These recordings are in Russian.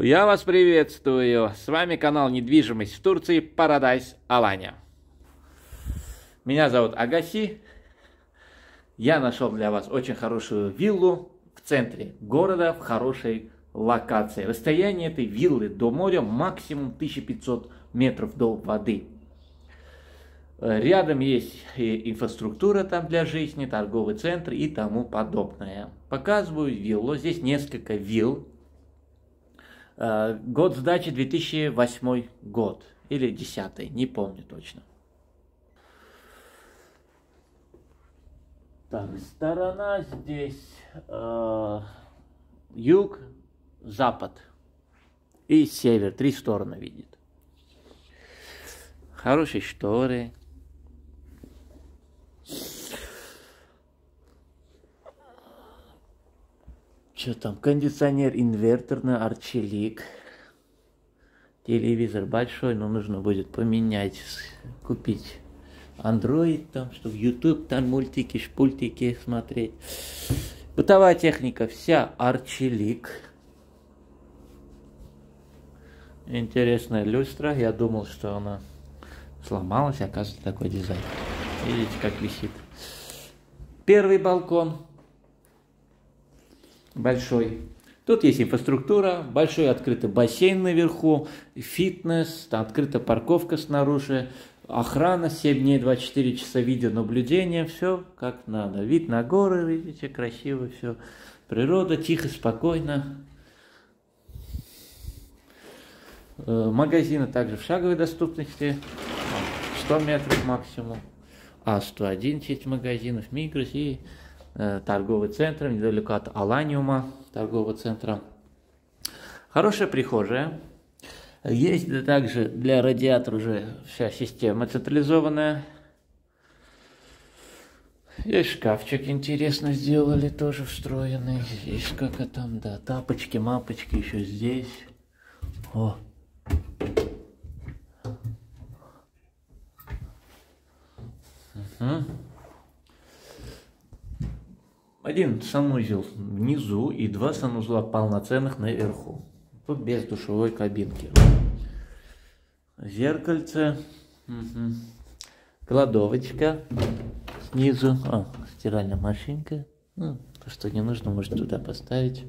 Я вас приветствую. С вами канал «Недвижимость в Турции» Paradise Алания. Меня зовут Агаси. Я нашел для вас очень хорошую виллу в центре города, в хорошей локации. Расстояние этой виллы до моря максимум 1500 метров до воды. Рядом есть инфраструктура там для жизни, торговый центр и тому подобное. Показываю виллу. Здесь несколько вилл. Э, год сдачи 2008 год или 10, не помню точно. Так, сторона здесь э, юг, запад и север. Три стороны видит. Хорошие шторы. Что там? Кондиционер инверторный, арчелик. Телевизор большой, но нужно будет поменять, купить. Android там, чтобы YouTube там мультики, шпультики смотреть. Бытовая техника вся арчелик. Интересная люстра. Я думал, что она сломалась, оказывается такой дизайн. Видите, как висит. Первый балкон. Большой. Тут есть инфраструктура, большой открытый бассейн наверху, фитнес, там открытая парковка снаружи, охрана 7 дней, 24 часа видеонаблюдения, все как надо. Вид на горы, видите, красиво все. Природа, тихо, спокойно. Э, магазины также в шаговой доступности, 100 метров максимум. А 111 магазинов, Мигрос и торговый центр недалеко от Аланиума, торгового центра. Хорошая прихожая, есть также для радиатора уже вся система централизованная. Есть шкафчик интересно сделали, тоже встроенный. Здесь как там, да, тапочки, мапочки еще здесь. О. Угу. Один санузел внизу и два санузла полноценных наверху. Тут без душевой кабинки. Зеркальце. Угу. Кладовочка снизу. О, стиральная машинка. Ну, то, что не нужно, можете туда поставить.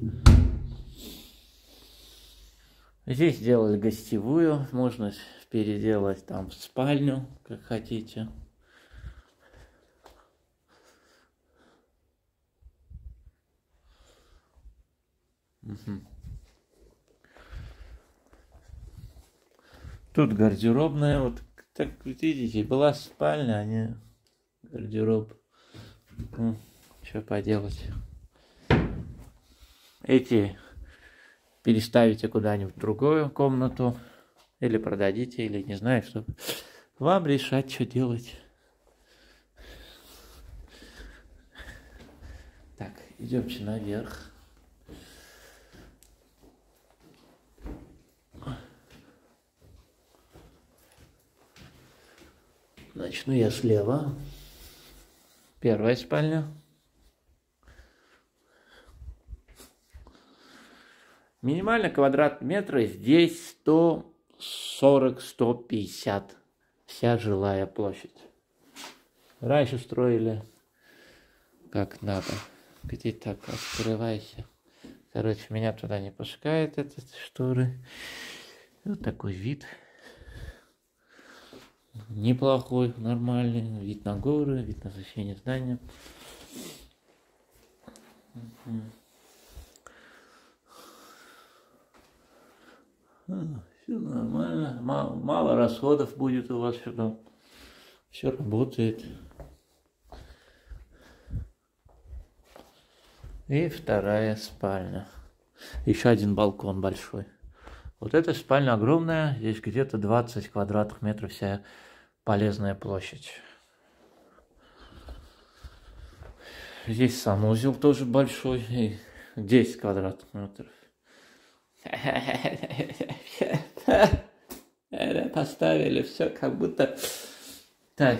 Здесь сделали гостевую. Можно переделать там в спальню, как хотите. Тут гардеробная, вот так видите, была спальня, а не гардероб. Ну, что поделать. Эти переставите куда-нибудь в другую комнату, или продадите, или не знаю, что. Вам решать, что делать. Так, идемте наверх. Начну я слева. Первая спальня. Минимально квадрат метра здесь 140-150. Вся жилая площадь. Раньше строили как надо. Где так, открывайся. Короче, меня туда не пускает этот шторы. Вот такой вид неплохой, нормальный. Вид на горы, вид на освещение здания. все нормально. Мало, мало расходов будет у вас сюда. Все работает. И вторая спальня. Еще один балкон большой. Вот эта спальня огромная, здесь где-то 20 квадратных метров вся полезная площадь. Здесь санузел тоже большой, 10 квадратных метров. Поставили все как будто... Так,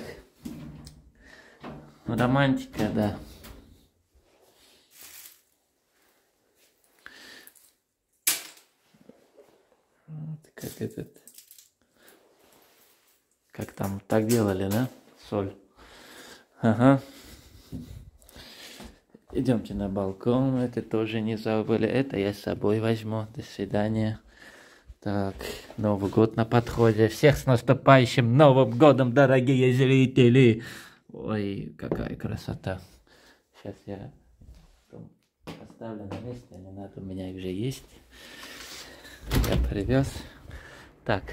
романтика, да. Вот как этот... Как там так делали, да? Соль. Ага. Идемте на балкон, это тоже не забыли. Это я с собой возьму. До свидания. Так, Новый год на подходе. Всех с наступающим Новым годом, дорогие зрители! Ой, какая красота. Сейчас я поставлю на место, не надо, у меня их же есть. Я привез. Так.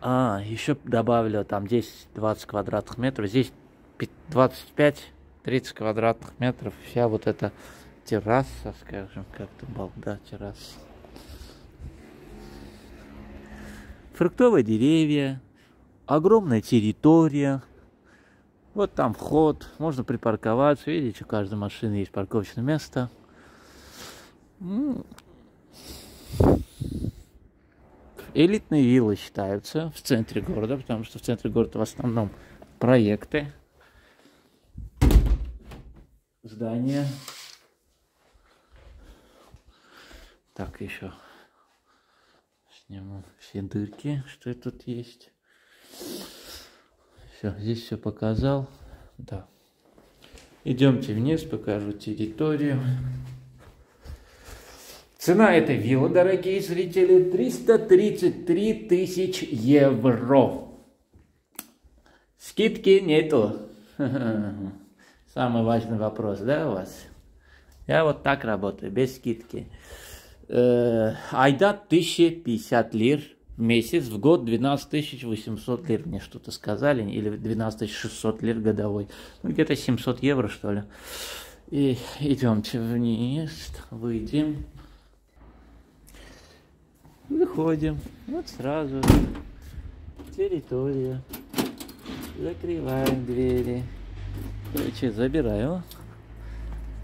А, еще добавлю там 10-20 квадратных метров. Здесь 25 30 квадратных метров, вся вот эта терраса, скажем, как-то балда терраса. Фруктовые деревья, огромная территория. Вот там вход, можно припарковаться. Видите, у каждой машины есть парковочное место. Элитные виллы считаются в центре города, потому что в центре города в основном проекты здание. Так, еще сниму все дырки, что тут есть. Все, здесь все показал. Да. Идемте вниз, покажу территорию. Цена этой виллы, дорогие зрители, 333 тысяч евро. Скидки нету. Самый важный вопрос, да, у вас? Я вот так работаю, без скидки. Э, айда 1050 лир в месяц, в год 12 800 лир. Мне что-то сказали, или 12 600 лир годовой. Ну, где-то 700 евро, что ли. И идемте вниз, выйдем. Выходим. Вот сразу. Территория. Закрываем двери. Короче, забираю.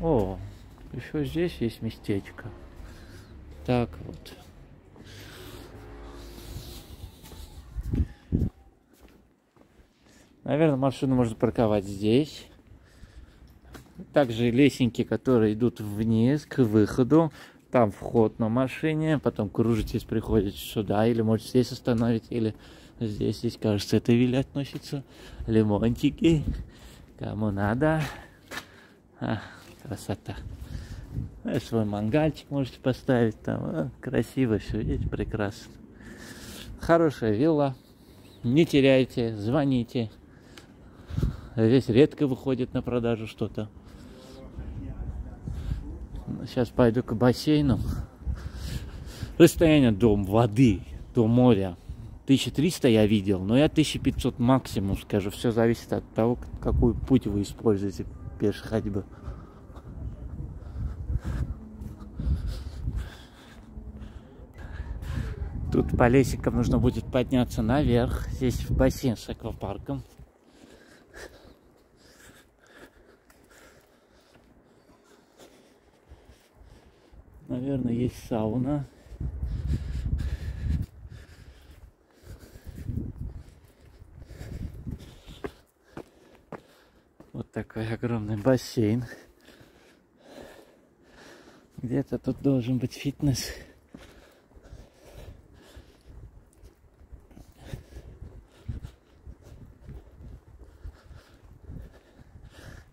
О, еще здесь есть местечко. Так вот. Наверное, машину можно парковать здесь. Также лесенки, которые идут вниз к выходу. Там вход на машине, потом кружитесь, приходите сюда, или можете здесь остановить, или здесь, здесь, кажется, это вилля относится. Лимончики. Кому надо. А, красота. А, свой мангальчик можете поставить там. А, красиво все, видите, прекрасно. Хорошая вилла. Не теряйте, звоните. Здесь редко выходит на продажу что-то. Сейчас пойду к бассейну. Расстояние до воды, до моря 1300 я видел, но я 1500 максимум скажу. Все зависит от того, какой путь вы используете пешей ходьбы. Тут по лесикам нужно будет подняться наверх. Здесь бассейн с аквапарком. Наверное, есть сауна. такой огромный бассейн. Где-то тут должен быть фитнес.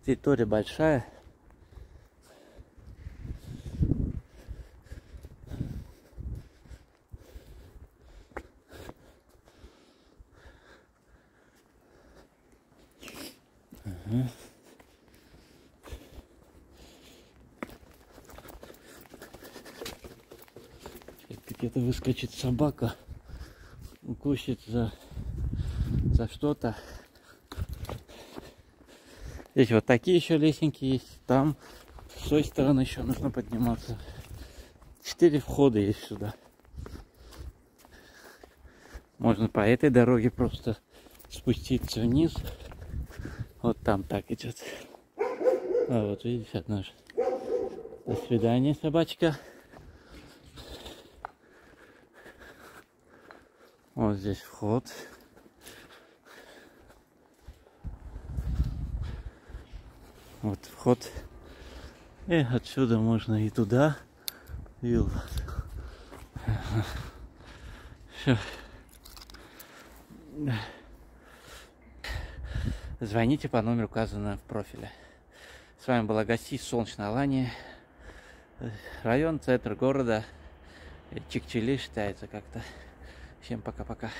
Территория большая. Где-то выскочит собака, укусит за, за что-то. Здесь вот такие еще лесенки есть. Там с той стороны еще нужно подниматься. Четыре входа есть сюда. Можно по этой дороге просто спуститься вниз. Вот там так идет. А вот видите, одна же. До свидания, собачка. Вот здесь вход. Вот вход. И отсюда можно и туда. И Все. Звоните по номеру, указанному в профиле. С вами была гостиница «Солнечная Алания». Район, центр города. Чикчили считается как-то. Всем пока-пока.